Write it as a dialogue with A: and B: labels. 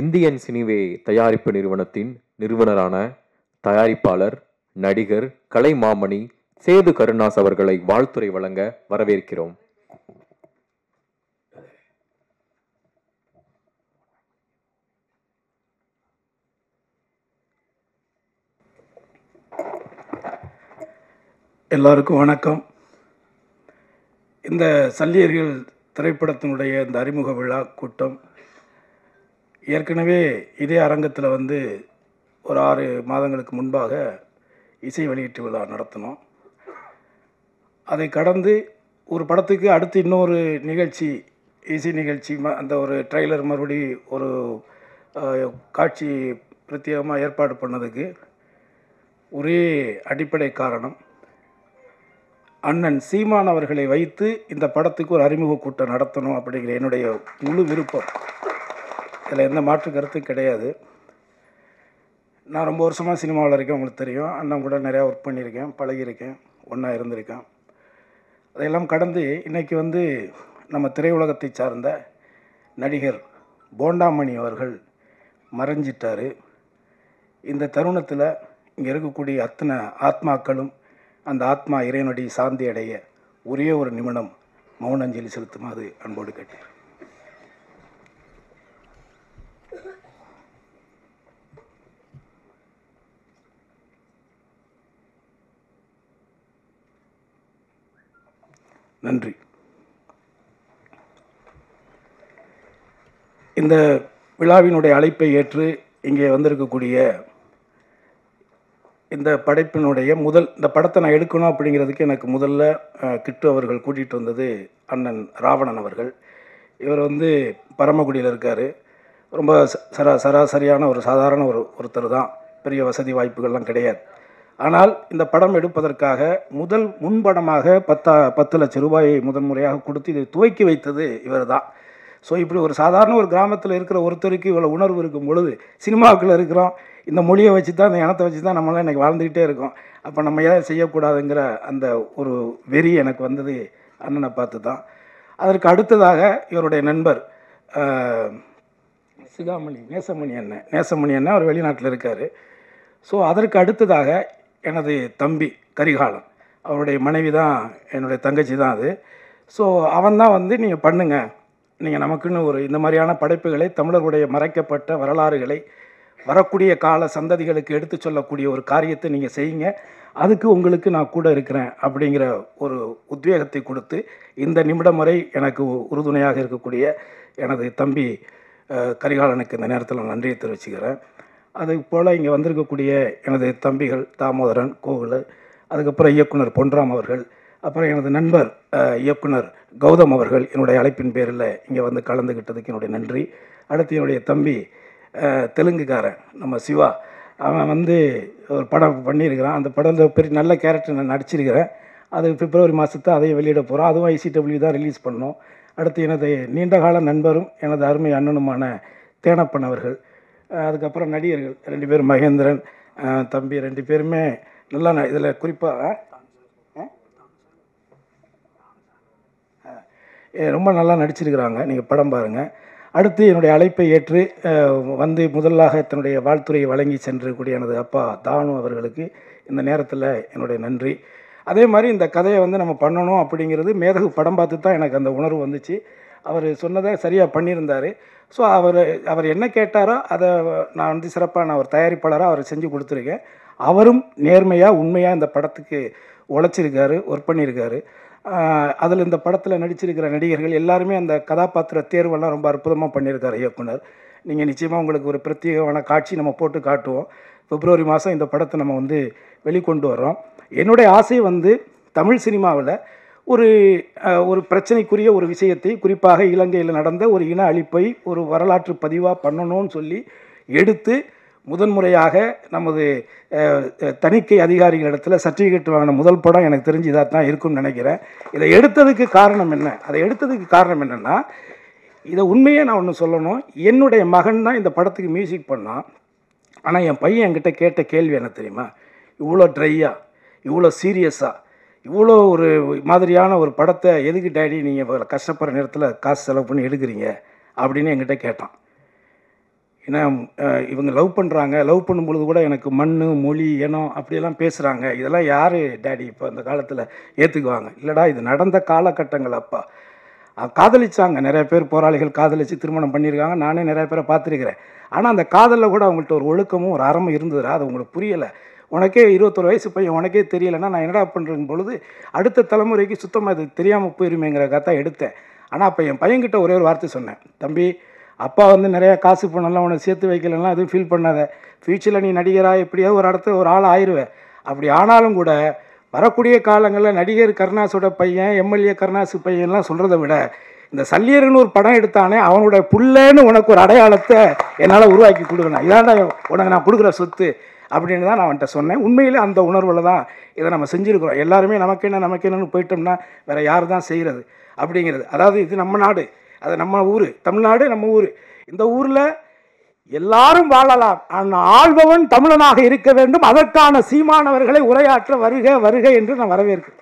A: Indian சினிவே தயாரிப்பு நிறுவனத்தின் நிறுவனரான தயாரிப்பாளர் நடிகர் கலை மாமணி சேது கருணாஸ் அவர்களை வாழ்த்துறை வழங்க வரவேற்கிறோம்.
B: எல்லாருக்கும் வணக்கம். இந்த சல்லியர்கள் திரைப்படத்தினுடைய இந்த அறிமுக விழா கூட்டம் ஏற்கனவே இதே அரங்கத்தில் வந்து ஒரு ஆறு மாதங்களுக்கு முன்பாக இசை வெளியீட்டு விழா நடத்தினோம். அதை கடந்து ஒரு படத்துக்கு அடுத்து இன்னொரு நிகழ்ச்சி இசை நிகழ்ச்சி ம- அந்த ஒரு ட்ரெய்லர் மறுபடி ஒரு காட்சி பிரத்யேகமாக ஏற்பாடு பண்ணதுக்கு ஒரே அடிப்படை காரணம் அண்ணன் சீமான் அவர்களை வைத்து இந்த படத்துக்கு ஒரு அறிமுக கூட்டம் நடத்தணும் அப்படிங்கிற என்னுடைய முழு விருப்பம். இதில் எந்த மாற்று கருத்தும் கிடையாது. நான் ரொம்ப வருஷமாக சினிமாவில் இருக்கேன் உங்களுக்கு தெரியும். அண்ணன் கூட நிறையா ஒர்க் பண்ணியிருக்கேன் பழகியிருக்கேன் ஒன்றா இருந்திருக்கேன். அதையெல்லாம் கடந்து இன்றைக்கி வந்து நம்ம திரையுலகத்தை சார்ந்த நடிகர் போண்டாமணி அவர்கள் மறைஞ்சிட்டார். இந்த தருணத்தில் இங்கே இருக்கக்கூடிய அத்தனை ஆத்மாக்களும் அந்த ஆத்மா இறைவனுடைய சாந்தி அடைய ஒரே ஒரு நிமிடம் மௌனஞ்சலி செலுத்துமாறு அன்போடு கேட்டேன். நன்றி. இந்த விழாவினுடைய அழைப்பை ஏற்று இங்கே வந்திருக்கக்கூடிய இந்த படைப்பினுடைய முதல் இந்த படத்தை நான் எடுக்கணும் அப்படிங்கிறதுக்கு எனக்கு முதல்ல கிட்டு அவர்கள் கூட்டிகிட்டு வந்தது அண்ணன் ராவணன் அவர்கள். இவர் வந்து பரமக்குடியில் இருக்கார். ரொம்ப ச- சரா சராசரியான ஒரு சாதாரண ஒரு ஒருத்தர் தான். பெரிய வசதி வாய்ப்புகள்லாம் கிடையாது. ஆனால் இந்த படம் எடுப்பதற்காக முதல் முன்படமாக பத்தா பத்து லட்சம் ரூபாயை முதன் முறையாக கொடுத்து இதை துவக்கி வைத்தது இவர் தான் ஸோ இப்படி ஒரு சாதாரண ஒரு கிராமத்தில் இருக்கிற ஒருத்தருக்கு இவ்வளோ உணர்வு இருக்கும் பொழுது சினிமாவுக்குள்ள இருக்கிறோம் இந்த மொழியை வச்சு தான் இந்த இனத்தை வச்சு தான் நம்மளாம் இன்றைக்கி வாழ்ந்துக்கிட்டே இருக்கோம். அப்போ நம்ம ஏன் செய்யக்கூடாதுங்கிற அந்த ஒரு வெறி எனக்கு வந்தது அண்ணனை பார்த்து தான் அதற்கு அடுத்ததாக இவருடைய நண்பர் சிகாமணி நேசமணி அண்ணன். நேசமணி அண்ணன் அவர் வெளிநாட்டில் இருக்கார். ஸோ அதற்கு அடுத்ததாக எனது தம்பி கரிகாலன். அவருடைய மனைவி தான் என்னுடைய தங்கச்சி தான் அது. ஸோ அவன் தான் வந்து நீங்கள் பண்ணுங்க. நீங்கள் நமக்குன்னு ஒரு இந்த மாதிரியான படைப்புகளை தமிழர்களுடைய மறைக்கப்பட்ட வரலாறுகளை வரக்கூடிய கால சந்ததிகளுக்கு எடுத்து சொல்லக்கூடிய ஒரு காரியத்தை நீங்கள் செய்யுங்க. அதுக்கு உங்களுக்கு நான் கூட இருக்கிறேன் அப்படிங்கிற ஒரு உத்வேகத்தை கொடுத்து இந்த நிமிடம் வரை எனக்கு உறுதுணையாக இருக்கக்கூடிய எனது தம்பி கரிகாலனுக்கு இந்த நேரத்தில் நன்றியை தெரிவிச்சுக்கிறேன். அது போல் இங்கே வந்திருக்கக்கூடிய எனது தம்பிகள் தாமோதரன் கோகுல் அதுக்கப்புறம் இயக்குனர் பொன்ராம் அவர்கள் அப்புறம் எனது நண்பர் இயக்குனர் கௌதம் அவர்கள் என்னுடைய அழைப்பின் பேரில் இங்கே வந்து கலந்துக்கிட்டதுக்கு என்னுடைய நன்றி. அடுத்து என்னுடைய தம்பி தெலுங்குக்காரன் நம்ம சிவா. அவன் வந்து ஒரு படம் பண்ணியிருக்கிறான். அந்த படத்தில் பெரிய நல்ல கேரக்டர் நான் நடிச்சிருக்கிறேன். அது பிப்ரவரி மாதத்தை அதையும் வெளியிட போகிறோம் அதுவும் ஐசிடபிள்யூ தான் ரிலீஸ் பண்ணோம் அடுத்து எனது நீண்டகால நண்பரும் எனது அருமை அண்ணனுமான தேனப்பன் அவர்கள் அதுக்கப்புறம் நடிகர்கள் ரெண்டு பேரும் மகேந்திரன் தம்பி ரெண்டு பேருமே நல்லா இதில் குறிப்பாக ரொம்ப நல்லா நடிச்சிருக்கிறாங்க. நீங்கள் படம் பாருங்கள் அடுத்து என்னுடைய அழைப்பை ஏற்று வந்து முதலாக தன்னுடைய வாழ்த்துறையை வழங்கி சென்றக்கூடிய எனது அப்பா தானு அவர்களுக்கு இந்த நேரத்தில் என்னுடைய நன்றி. அதே மாதிரி இந்த கதையை வந்து நம்ம பண்ணணும் அப்படிங்கிறது மேதகு படம் பார்த்து தான் எனக்கு அந்த உணர்வு வந்துச்சு. அவர் சொன்னதை சரியாக பண்ணியிருந்தார். ஸோ அவர் அவர் என்ன கேட்டாரோ அதை நான் வந்து சிறப்பாக நான் ஒரு தயாரிப்பாளராக அவர் செஞ்சு கொடுத்துருக்கேன். அவரும் நேர்மையாக உண்மையாக இந்த படத்துக்கு உழைச்சிருக்காரு ஒர்க் பண்ணியிருக்காரு அதில் இந்த படத்தில் நடிச்சிருக்கிற நடிகர்கள் எல்லாருமே அந்த கதாபாத்திர தேர்வெல்லாம் ரொம்ப அற்புதமாக பண்ணியிருக்காரு இயக்குனர். நீங்கள் நிச்சயமாக உங்களுக்கு ஒரு பிரத்யேகமான காட்சி நம்ம போட்டு காட்டுவோம். பிப்ரவரி மாதம் இந்த படத்தை நம்ம வந்து வெளிக்கொண்டு வர்றோம். என்னுடைய ஆசை வந்து தமிழ் சினிமாவில் ஒரு ஒரு பிரச்சனைக்குரிய ஒரு விஷயத்தை குறிப்பாக இலங்கையில் நடந்த ஒரு இன அழிப்பை ஒரு வரலாற்று பதிவாக பண்ணணும்னு சொல்லி எடுத்து முதன்முறையாக நமது தணிக்கை அதிகாரிகளிடத்தில் சர்டிஃபிகேட் வாங்கின முதல் படம் எனக்கு தெரிஞ்சு இதாக தான் இருக்கும்னு நினைக்கிறேன். இதை எடுத்ததுக்கு காரணம் என்ன? அதை எடுத்ததுக்கு காரணம் என்னென்னா இதை உண்மையே நான் ஒன்று சொல்லணும். என்னுடைய மகன் தான் இந்த படத்துக்கு மியூசிக் பண்ணான். ஆனால் என் பையன் என்கிட்ட கேட்ட கேள்வி என்ன தெரியுமா? இவ்வளோ ட்ரையாக இவ்வளோ சீரியஸாக இவ்வளோ ஒரு மாதிரியான ஒரு படத்தை எதுக்கு டேடி நீங்கள் கஷ்டப்படுற நேரத்தில் காசு செலவு பண்ணி எடுக்கிறீங்க அப்படின்னு என்கிட்ட கேட்டான். ஏன்னா இவங்க லவ் பண்ணுறாங்க லவ் பண்ணும்பொழுது கூட எனக்கு மண் மொழி இனம் அப்படியெல்லாம் பேசுகிறாங்க இதெல்லாம் யார் டேடி இப்போ அந்த காலத்தில் ஏற்றுக்குவாங்க இல்லைடா இது நடந்த காலகட்டங்கள் அப்பா. காதலிச்சாங்க. நிறைய பேர் போராளிகள் காதலித்து திருமணம் பண்ணியிருக்காங்க. நானே நிறைய பேரை பார்த்துருக்கிறேன். ஆனால் அந்த காதலில் கூட அவங்கள்ட்ட ஒரு ஒழுக்கமும் ஒரு அறமும் இருந்ததுடா. அது உங்களுக்கு புரியலை. உனக்கே இருபத்தொரு வயசு பையன் உனக்கே தெரியலைன்னா நான் என்னடா பண்ணுறேன் பொழுது அடுத்த தலைமுறைக்கு சுத்தமாக இது தெரியாமல் போயிருமேங்கிறக்காக தான் எடுத்தேன். ஆனால் அப்போ என் பையன்கிட்ட ஒரே ஒரு வார்த்தை சொன்னேன். தம்பி அப்பா வந்து நிறையா காசு பண்ணலாம் உன்னை சேர்த்து வைக்கலாம் எதுவும் ஃபீல் பண்ணாத. ஃப்யூச்சரில் நீ நடிகராக எப்படியாவது ஒரு இடத்துல ஒரு ஆள் ஆயிடுவேன் அப்படி ஆனாலும் கூட வரக்கூடிய காலங்களில் நடிகர் கருணாஸோட பையன் எம்எல்ஏ கருணாசு பையன்லாம் சொல்கிறத விட இந்த சல்லியர்னு ஒரு படம் எடுத்தானே அவனோட புள்ளன்னு உனக்கு ஒரு அடையாளத்தை என்னால் உருவாக்கி கொடுக்கணும். இதாண்டா உனக்கு நான் கொடுக்குற சொத்து. அப்படின்னு தான் நான் அவன்கிட்ட சொன்னேன். உண்மையிலே அந்த உணர்வில் தான் இதை நம்ம செஞ்சுருக்கிறோம். எல்லாருமே நமக்கு என்ன நமக்கு என்னன்னு போயிட்டோம்னா வேறு யார் தான் செய்கிறது அப்படிங்கிறது. அதாவது இது நம்ம நாடு. அது நம்ம ஊர். தமிழ்நாடு நம்ம ஊர். இந்த ஊரில் எல்லாரும் வாழலாம். ஆனால் ஆள்பவன் தமிழனாக இருக்க வேண்டும். அதற்கான சீமானவர்களை உரையாற்ற வருக வருக என்று நான் வரவேற்கிறேன்.